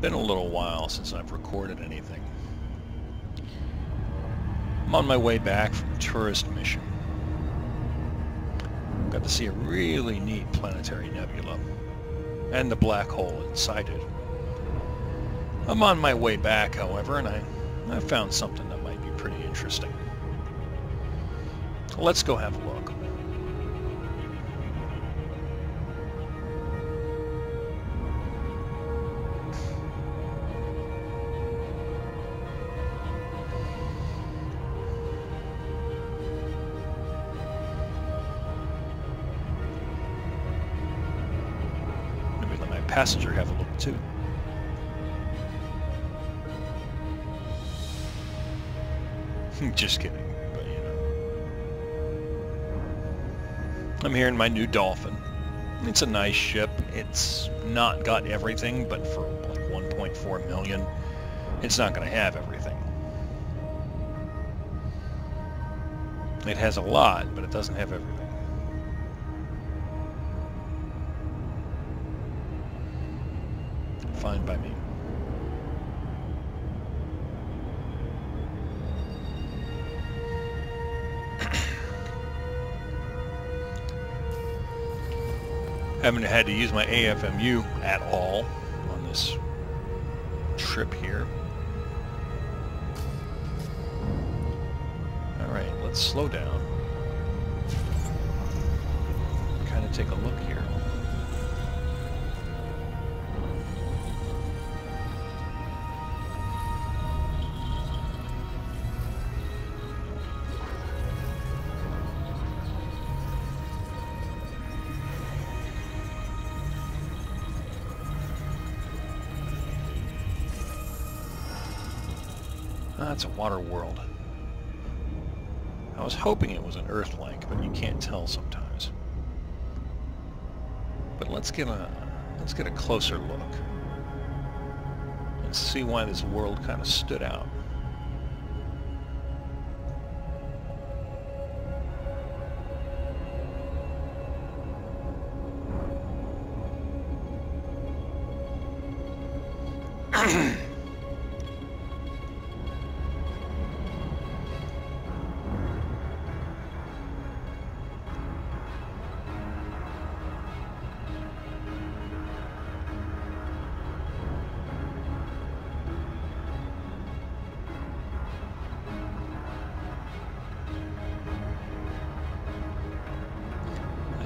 Been a little while since I've recorded anything. I'm on my way back from a tourist mission. Got to see a really neat planetary nebula and the black hole inside it. I'm on my way back, however, and I, I found something that might be pretty interesting. Let's go have a look. Passenger have a look too. Just kidding, but you know. I'm here in my new Dolphin. It's a nice ship. It's not got everything, but for like 1.4 million, it's not going to have everything. It has a lot, but it doesn't have everything. Fine by me. Haven't had to use my AFMU at all on this trip here. Alright, let's slow down. Kind of take a look here. That's a water world. I was hoping it was an Earth-like, but you can't tell sometimes. But let's get a let's get a closer look and see why this world kind of stood out.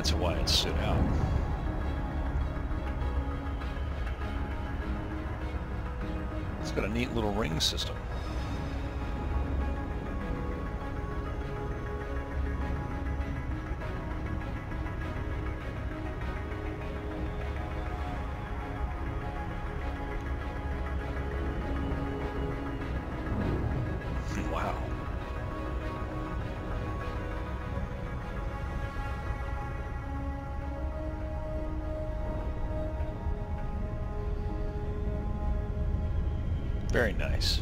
That's why it stood out. It's got a neat little ring system. Very nice.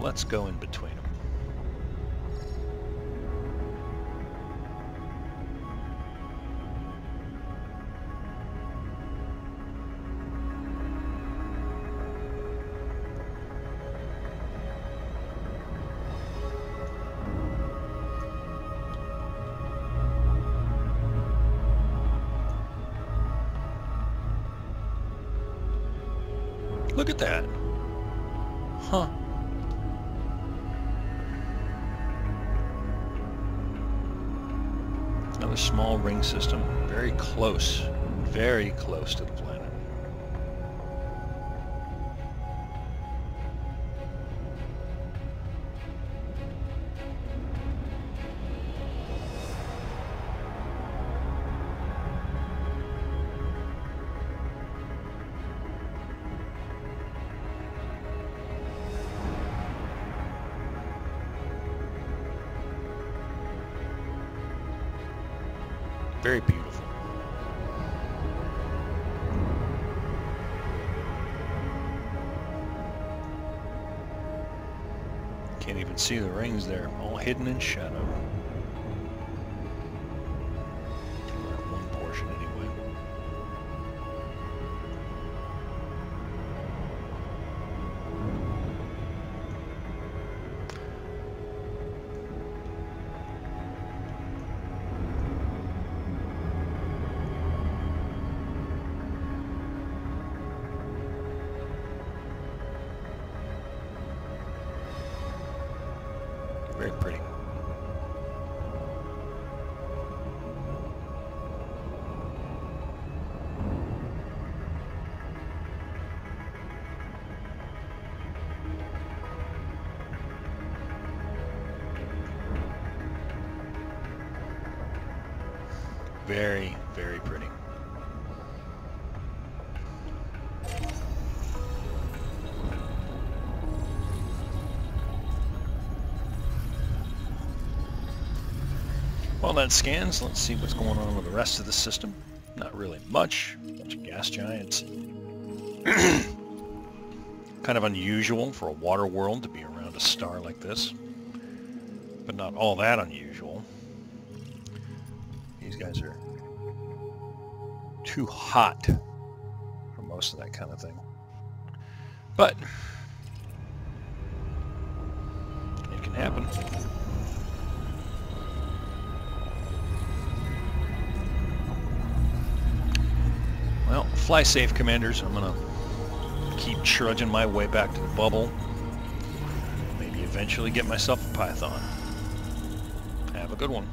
Let's go in between them. Look at that. Huh. Another small ring system. Very close. Very close to the planet. Very beautiful. Can't even see the rings there, all hidden in shadow. Very pretty. Very, very pretty. While that scans, let's see what's going on with the rest of the system. Not really much. Bunch of gas giants. kind of unusual for a water world to be around a star like this. But not all that unusual. These guys are too hot for most of that kind of thing. But it can happen. Fly safe, commanders. I'm gonna keep trudging my way back to the bubble. Maybe eventually get myself a python. Have a good one.